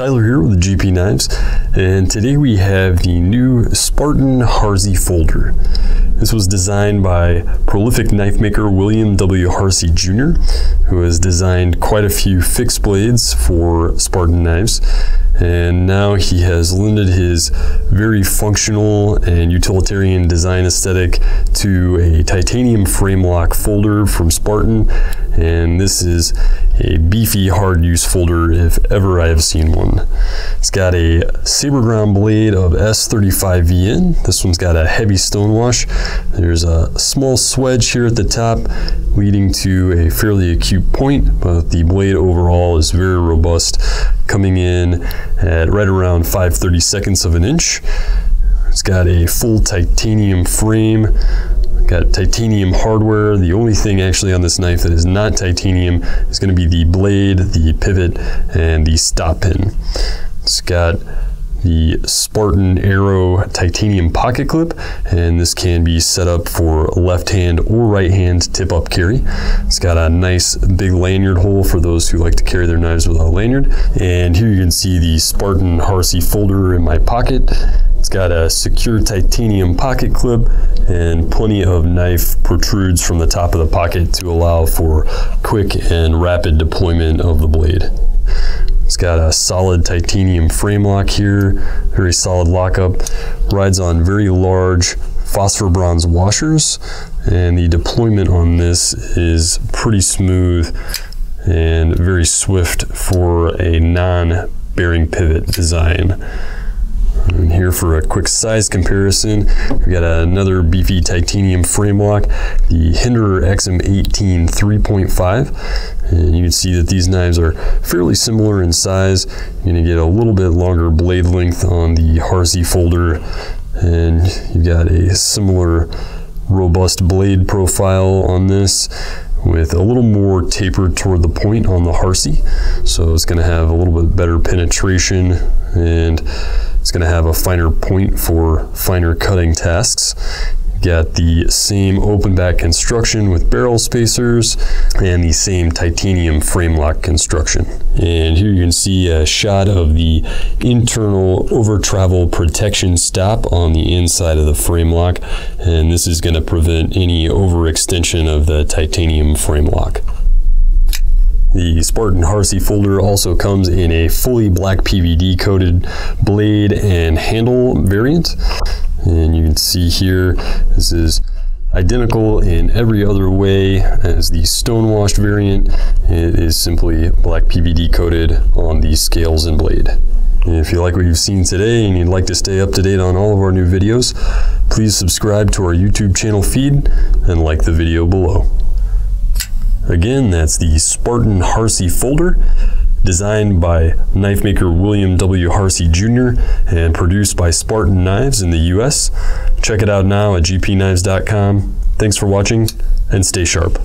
Tyler here with the GP Knives, and today we have the new Spartan Harsey folder. This was designed by prolific knife maker William W. Harsey Jr., who has designed quite a few fixed blades for Spartan knives, and now he has lended his very functional and utilitarian design aesthetic to a titanium frame lock folder from Spartan, and this is a beefy hard use folder if ever I have seen one. It's got a saber ground blade of S35VN. This one's got a heavy stonewash. There's a small swedge here at the top leading to a fairly acute point, but the blade overall is very robust, coming in at right around 5 32 of an inch. It's got a full titanium frame Got titanium hardware. The only thing actually on this knife that is not titanium is going to be the blade, the pivot, and the stop pin. It's got the Spartan Aero titanium pocket clip and this can be set up for left hand or right hand tip up carry. It's got a nice big lanyard hole for those who like to carry their knives without a lanyard and here you can see the Spartan Harsey folder in my pocket it's got a secure titanium pocket clip and plenty of knife protrudes from the top of the pocket to allow for quick and rapid deployment of the blade. Got a solid titanium frame lock here, very solid lockup, rides on very large phosphor bronze washers, and the deployment on this is pretty smooth and very swift for a non-bearing pivot design. And here for a quick size comparison, we've got another beefy titanium frame lock, the Hinderer XM18 3.5. And you can see that these knives are fairly similar in size. You're gonna get a little bit longer blade length on the Harsey folder, and you've got a similar robust blade profile on this with a little more taper toward the point on the Harsey. So it's gonna have a little bit better penetration and it's going to have a finer point for finer cutting tasks. Got the same open back construction with barrel spacers and the same titanium frame lock construction. And here you can see a shot of the internal over travel protection stop on the inside of the frame lock. And this is going to prevent any overextension of the titanium frame lock. The Spartan Harsey folder also comes in a fully black PVD coated blade and handle variant. And you can see here, this is identical in every other way as the stonewashed variant. It is simply black PVD coated on the scales and blade. If you like what you've seen today and you'd like to stay up to date on all of our new videos, please subscribe to our YouTube channel feed and like the video below. Again, that's the Spartan Harsey folder, designed by knife maker William W. Harsey Jr. and produced by Spartan Knives in the US. Check it out now at gpknives.com. Thanks for watching and stay sharp.